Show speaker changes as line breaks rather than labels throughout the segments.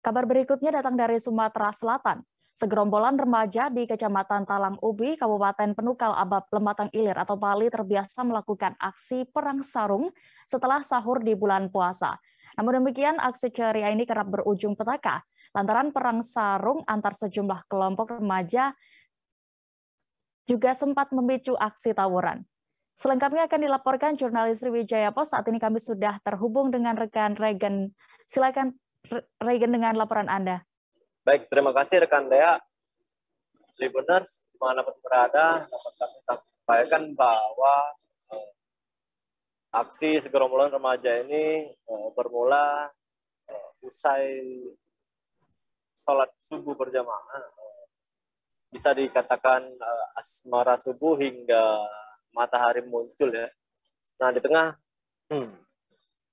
Kabar berikutnya datang dari Sumatera Selatan. Segerombolan remaja di Kecamatan Talang Ubi, Kabupaten Penukal Abab Lematang Ilir atau Bali terbiasa melakukan aksi perang sarung setelah sahur di bulan puasa. Namun demikian, aksi ceria ini kerap berujung petaka lantaran perang sarung antar sejumlah kelompok remaja juga sempat memicu aksi tawuran. Selengkapnya akan dilaporkan jurnalis Sriwijaya Pos. Saat ini kami sudah terhubung dengan rekan Regen. Silakan Regen dengan laporan Anda.
Baik, terima kasih rekan Dea. Listeners, di mana pun berada, dapat kami sampaikan bahwa eh, aksi segerombolan remaja ini eh, bermula eh, usai sholat subuh berjamaah. Eh, bisa dikatakan eh, asmara subuh hingga matahari muncul ya. Nah, di tengah hmm,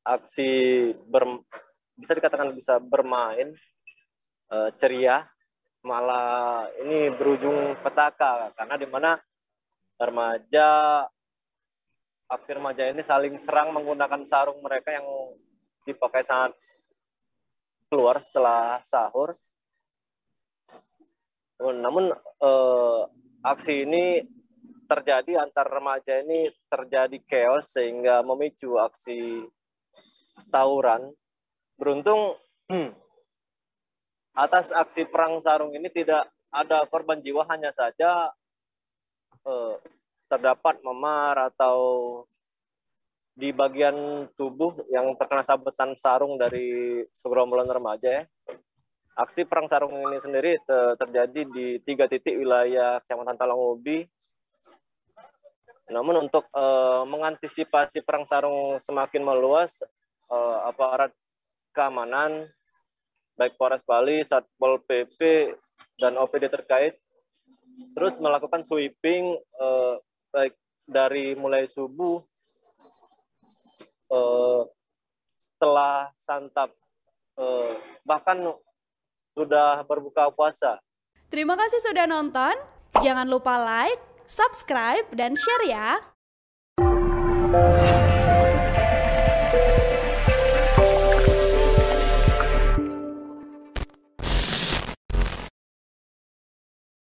aksi ber, bisa dikatakan bisa bermain uh, ceria malah ini berujung petaka karena di mana remaja aksi remaja ini saling serang menggunakan sarung mereka yang dipakai saat keluar setelah sahur. Namun eh, aksi ini terjadi antar remaja ini terjadi chaos sehingga memicu aksi tawuran. Beruntung atas aksi perang sarung ini tidak ada korban jiwa hanya saja eh, terdapat memar atau di bagian tubuh yang terkena sabetan sarung dari segerombolan remaja ya. Aksi perang sarung ini sendiri terjadi di tiga titik wilayah Kecamatan Talangobi. Namun untuk uh, mengantisipasi perang sarung semakin meluas, uh, aparat keamanan baik Polres Bali, Satpol PP, dan OPD terkait terus melakukan sweeping eh, baik dari mulai subuh eh, setelah santap eh, bahkan sudah berbuka puasa.
Terima kasih sudah nonton. Jangan lupa like, subscribe, dan share ya.